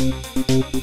you